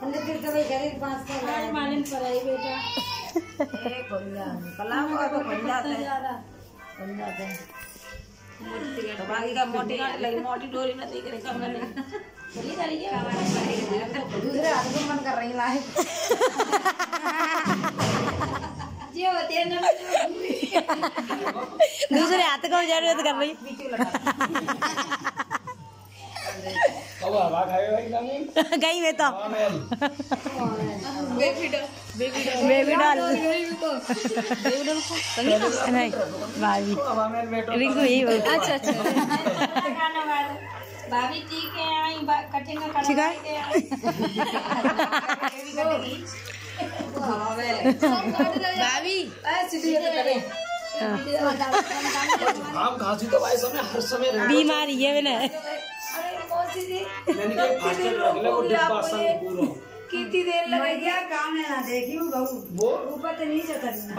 हमने फिर तो भाई गरीब पाँच सौ मालूम बेटा। को हैं। हैं। तो बाकी का मोटी लगी मोटी डोरी ना दिख रही कमरे में। चली करिए दूसरे हाथ को मन कर रही लाए। जो होते हैं ना। दूसरे हाथ को ज़रूरत कर रही। गई मैं तो। Baby doll. नहीं भाभी। में रिंकू यही बोल अच्छा अच्छा। भाभी ठीक है आई कटिंग का ठीक है? भाभी। तो करे आम खांसी तो भाई समय हर समय रहती बीमारी है मैंने कितनी देर लगेगी? क्या काम है ना देखी हूँ बहू। वो? ऊपर तो नहीं चतर